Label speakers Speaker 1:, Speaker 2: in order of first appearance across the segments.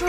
Speaker 1: 说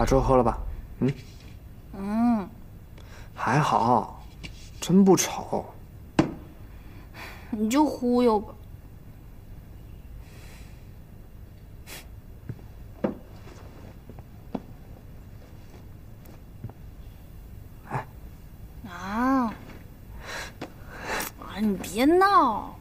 Speaker 1: 把粥喝了吧，嗯，
Speaker 2: 嗯，
Speaker 1: 还好，真不丑。
Speaker 2: 你就忽悠吧。
Speaker 1: 哎，
Speaker 2: 啊，啊，你别闹。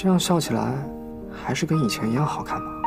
Speaker 1: 这样笑起来，还是跟以前一样好看吗？